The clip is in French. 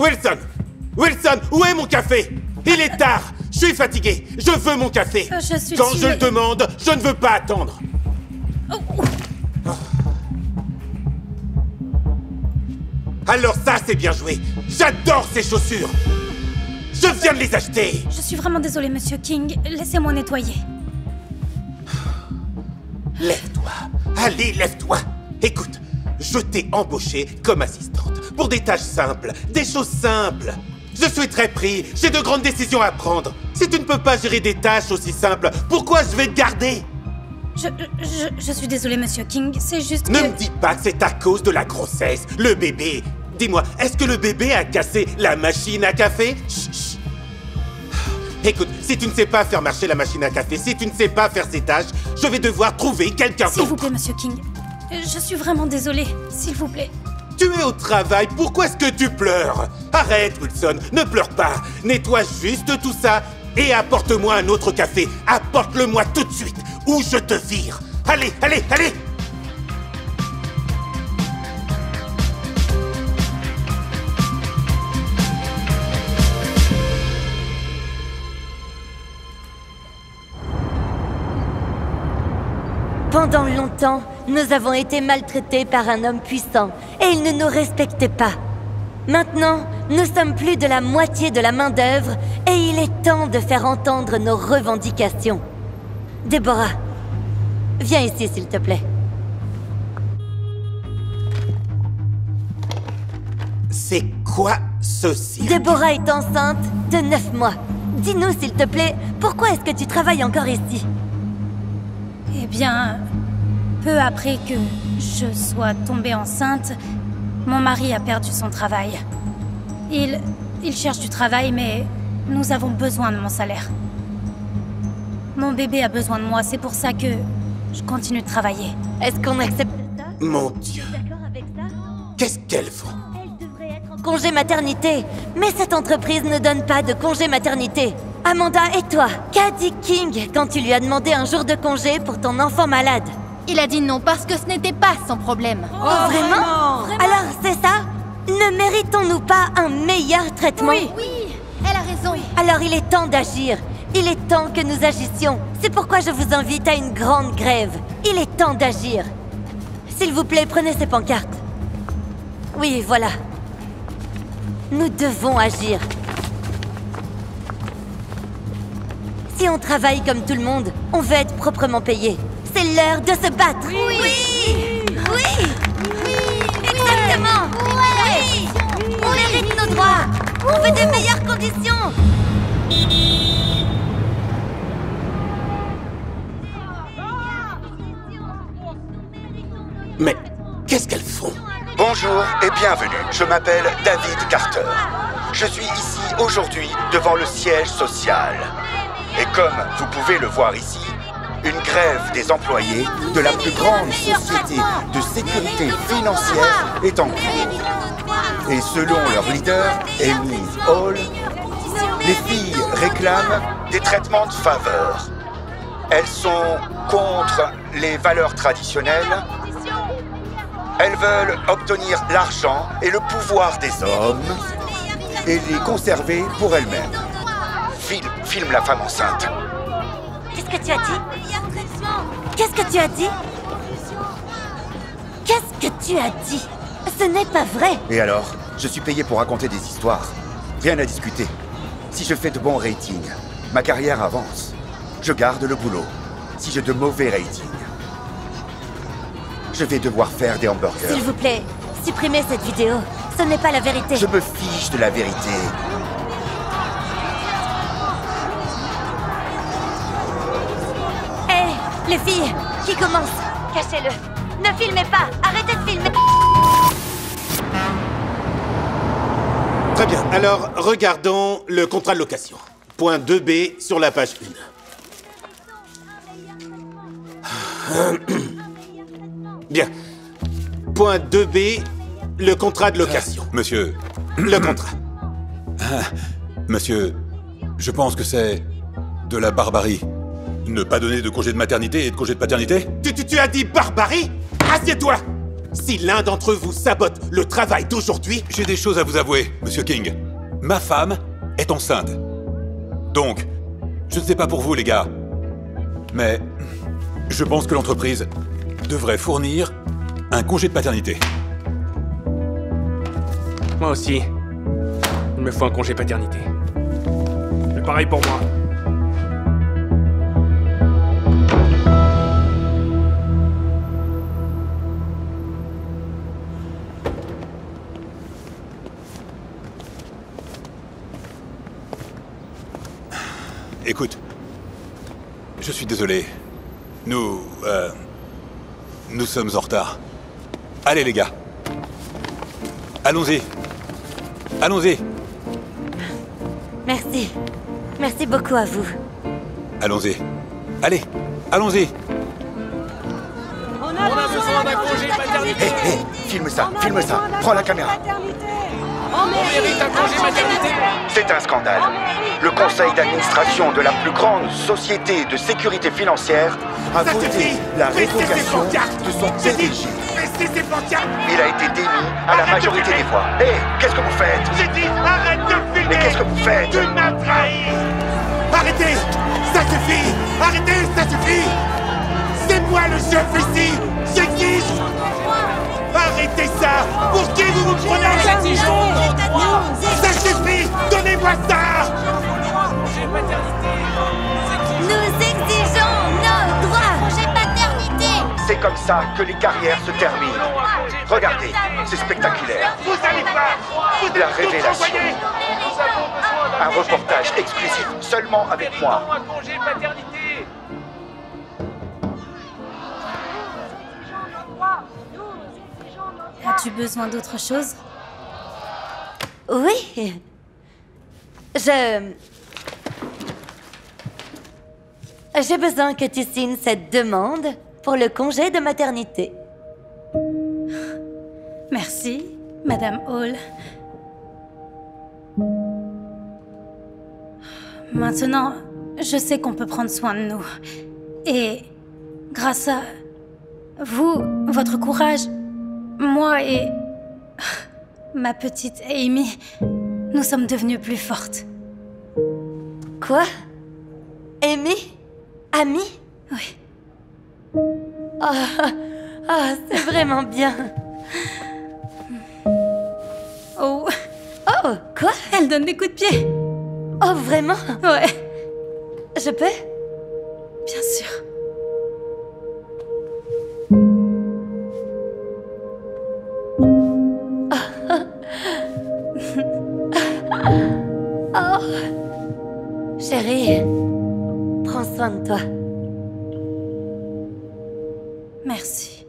Wilson. Wilson, où est mon café? Il est tard. Je suis fatigué. Je veux mon café. Euh, je suis Quand je le demande, je ne veux pas attendre. Alors ça, c'est bien joué. J'adore ces chaussures. Je viens de les acheter. Je suis vraiment désolée, monsieur King. Laissez-moi nettoyer. Lève-toi. Allez, lève-toi. Écoute, je t'ai embauché comme assistante pour des tâches simples, des choses simples. Je suis très pris, j'ai de grandes décisions à prendre. Si tu ne peux pas gérer des tâches aussi simples, pourquoi je vais te garder? Je, je, je suis désolée, monsieur King. C'est juste Ne me dis pas que c'est à cause de la grossesse, le bébé. Dis-moi, est-ce que le bébé a cassé la machine à café? Chut, chut. Écoute, si tu ne sais pas faire marcher la machine à café, si tu ne sais pas faire ces tâches, je vais devoir trouver quelqu'un S'il vous plaît, monsieur King. Je suis vraiment désolée. S'il vous plaît. Tu es au travail, pourquoi est-ce que tu pleures? Arrête, Wilson, ne pleure pas. Nettoie juste tout ça et apporte-moi un autre café. Apporte-le-moi tout de suite, ou je te vire. Allez, allez, allez Pendant longtemps, nous avons été maltraités par un homme puissant et il ne nous respectait pas. Maintenant, nous sommes plus de la moitié de la main-d'œuvre et il est temps de faire entendre nos revendications. Déborah, viens ici s'il te plaît. C'est quoi ceci Déborah est enceinte de 9 mois. Dis-nous s'il te plaît, pourquoi est-ce que tu travailles encore ici? Eh bien, peu après que je sois tombée enceinte, mon mari a perdu son travail. Il, il cherche du travail, mais nous avons besoin de mon salaire. Mon bébé a besoin de moi, c'est pour ça que je continue de travailler. Est-ce qu'on accepte ça Mon Dieu, qu'est-ce qu'elles font Elle devrait être en congé maternité. Mais cette entreprise ne donne pas de congé maternité. Amanda, et toi Qu'a dit King quand tu lui as demandé un jour de congé pour ton enfant malade? Il a dit non parce que ce n'était pas son problème. Oh, vraiment, Alors, c'est ça? Ne méritons-nous pas un meilleur traitement? Oui, elle a raison. Alors il est temps d'agir. Il est temps que nous agissions. C'est pourquoi je vous invite à une grande grève. Il est temps d'agir. S'il vous plaît, prenez ces pancartes. Oui, voilà. Nous devons agir. Si on travaille comme tout le monde, on veut être proprement payé. C'est l'heure de se battre. Oui. Oui. Oui, Exactement. Oui. On mérite nos droits. On veut de meilleures conditions. Mais qu'est-ce qu'elles font? Bonjour et bienvenue, je m'appelle David Carter. Je suis ici aujourd'hui devant le siège social. Et comme vous pouvez le voir ici, une grève des employés de la plus grande société de sécurité financière est en cours. Et selon leur leader, Amy Hall, les filles réclament des traitements de faveur. Elles sont contre les valeurs traditionnelles elles veulent obtenir l'argent et le pouvoir des hommes et les conserver pour elles-mêmes. Filme, la femme enceinte. Qu'est-ce que tu as dit Qu'est-ce que tu as dit Qu'est-ce que tu as dit Ce n'est pas vrai Et alors, je suis payé pour raconter des histoires. Rien à discuter. Si je fais de bons ratings, ma carrière avance. Je garde le boulot. Si j'ai de mauvais ratings, je vais devoir faire des hamburgers. S'il vous plaît, supprimez cette vidéo. Ce n'est pas la vérité. Je me fiche de la vérité. Les filles, qui commence Cachez-le. Ne filmez pas Arrêtez de filmer Très bien, alors regardons le contrat de location. Point 2B sur la page 1. Bien. Point 2B, le contrat de location. Monsieur, Le contrat. monsieur, je pense que c'est de la barbarie. Ne pas donner de congé de maternité et de congé de paternité Tu, tu, tu as dit barbarie Assieds-toi Si l'un d'entre vous sabote le travail d'aujourd'hui, J'ai des choses à vous avouer, Monsieur King. Ma femme est enceinte. Donc, je ne sais pas pour vous, les gars, mais je pense que l'entreprise devrait fournir un congé de paternité. Moi aussi. Il me faut un congé paternité. Mais pareil pour moi. Écoute, je suis désolé. Nous... euh, nous sommes en retard. Allez, les gars. Allons-y. Allons-y. Merci. Merci beaucoup à vous. Allons-y. Allez, allons-y. On a besoin d'un congé paternité Hé, hé, filme ça, filme ça. Prends la caméra. On mérite un congé paternité C'est un scandale. Le conseil d'administration de la plus grande société de sécurité financière a ça voté la révocation de son PDG. Il a été démis à la majorité des voix. Hé, qu'est-ce que vous faites? J'ai dit, arrête de filmer Mais qu'est-ce que vous faites? Tu m'as trahi. Arrêtez. Ça suffit. Arrêtez, ça suffit. C'est moi le chef ici. J'exige Arrêtez ça. Pour qui vous vous prenez Exigeons nos droits Ça suffit. Donnez-moi ça. Nous exigeons nos droits. Congé paternité. C'est comme ça que les carrières se terminent. Regardez, c'est spectaculaire. Vous allez voir. Vous La révélation. Un reportage exclusif seulement avec moi. Besoin d'autre chose Oui. Je... J'ai besoin que tu signes cette demande pour le congé de maternité. Merci, Madame Hall. Maintenant, je sais qu'on peut prendre soin de nous. Et grâce à vous, votre courage, moi et ma petite Amy, nous sommes devenues plus fortes. Quoi? Amy? Ami Oui. Ah, c'est vraiment bien. Oh, Oh, quoi? Elle donne des coups de pied. Oh, vraiment? Ouais, Je peux? Bien sûr. 起